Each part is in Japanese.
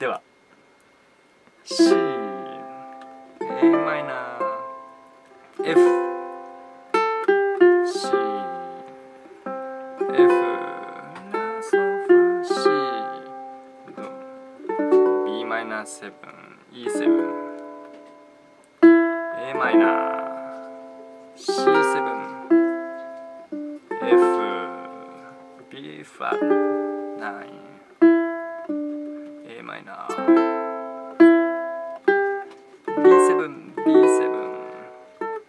では。C a マイナー F C F ラソファ C ド B マイナー7 E7 A マイナー C7 F B フラット9マイナー B7 B7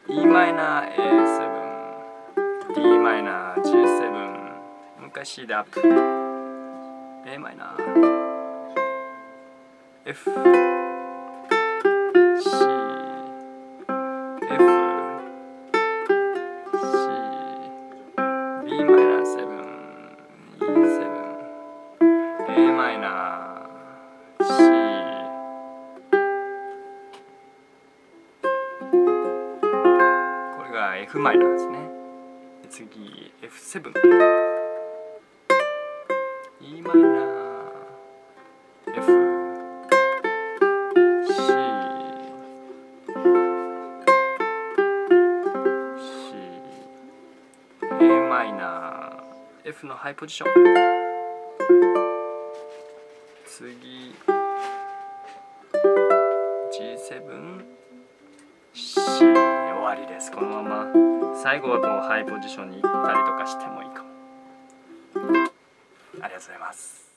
E マイナー A7 D マイナー G7 もう一回 C でアップ。A マイナー F C F C B マイナー7 E7 A マが F マイナーですね。で次 F7 E マイナー。F C C A マイナー。F のハイポジション次 G7 です。このまま最後はこうハイポジションに行ったりとかしてもいいかも。ありがとうございます。